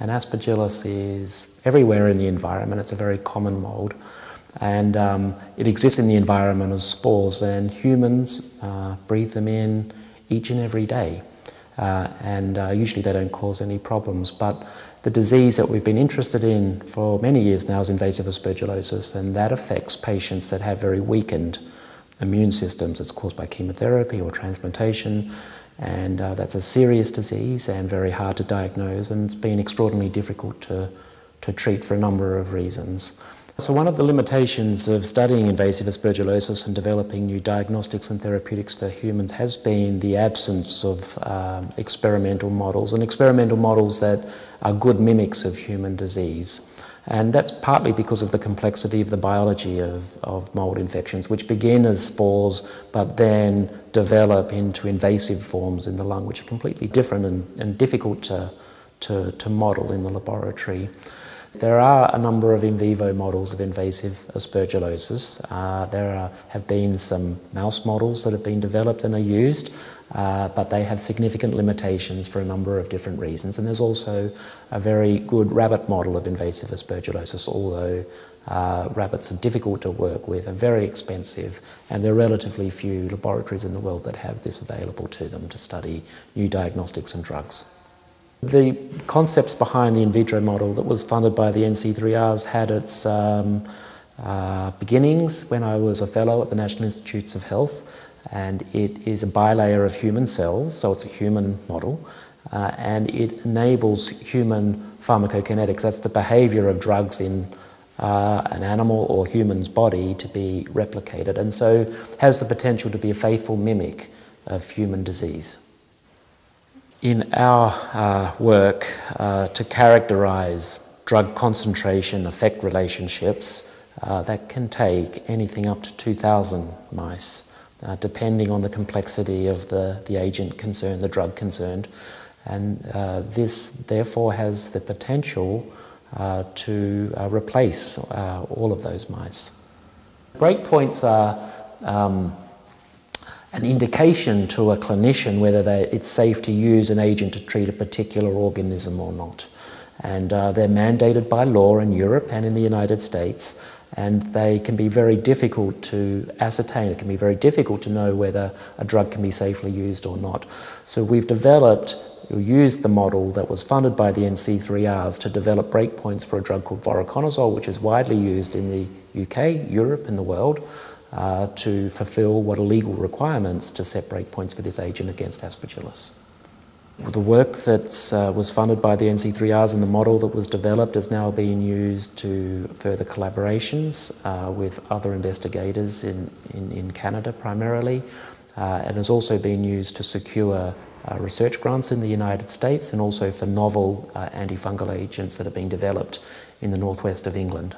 And Aspergillus is everywhere in the environment. It's a very common mold. And um, it exists in the environment as spores, and humans uh, breathe them in each and every day. Uh, and uh, usually they don't cause any problems. But the disease that we've been interested in for many years now is invasive aspergillosis, and that affects patients that have very weakened immune systems. It's caused by chemotherapy or transplantation, and uh, that's a serious disease and very hard to diagnose, and it's been extraordinarily difficult to, to treat for a number of reasons. So one of the limitations of studying invasive aspergillosis and developing new diagnostics and therapeutics for humans has been the absence of um, experimental models and experimental models that are good mimics of human disease. And that's partly because of the complexity of the biology of, of mold infections, which begin as spores but then develop into invasive forms in the lung, which are completely different and, and difficult to, to, to model in the laboratory. There are a number of in vivo models of invasive aspergillosis. Uh, there are, have been some mouse models that have been developed and are used, uh, but they have significant limitations for a number of different reasons. And there's also a very good rabbit model of invasive aspergillosis, although uh, rabbits are difficult to work with, are very expensive, and there are relatively few laboratories in the world that have this available to them to study new diagnostics and drugs. The concepts behind the in vitro model that was funded by the NC3Rs had its um, uh, beginnings when I was a fellow at the National Institutes of Health and it is a bilayer of human cells, so it's a human model, uh, and it enables human pharmacokinetics, that's the behaviour of drugs in uh, an animal or human's body to be replicated and so has the potential to be a faithful mimic of human disease in our uh, work uh, to characterize drug concentration effect relationships uh, that can take anything up to 2,000 mice, uh, depending on the complexity of the, the agent concerned, the drug concerned. And uh, this therefore has the potential uh, to replace all of those mice. Breakpoints are um, an indication to a clinician whether they, it's safe to use an agent to treat a particular organism or not. And uh, they're mandated by law in Europe and in the United States, and they can be very difficult to ascertain. It can be very difficult to know whether a drug can be safely used or not. So we've developed or used the model that was funded by the NC3Rs to develop breakpoints for a drug called voriconazole, which is widely used in the UK, Europe, and the world uh, to fulfill what are legal requirements to set breakpoints for this agent against aspergillus. The work that uh, was funded by the NC3Rs and the model that was developed is now being used to further collaborations uh, with other investigators in, in, in Canada primarily, uh, and has also been used to secure uh, research grants in the United States and also for novel uh, antifungal agents that are being developed in the northwest of England.